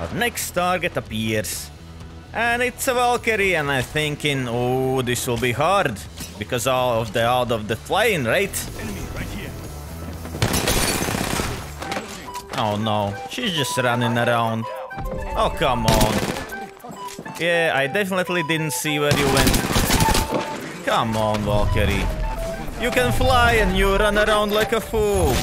Our next target appears. And it's a Valkyrie, and I'm thinking, oh, this will be hard. Because all of the out of the flying, right? Oh no, she's just running around. Oh, come on. Yeah, I definitely didn't see where you went. Come on, Valkyrie. You can fly and you run around like a fool.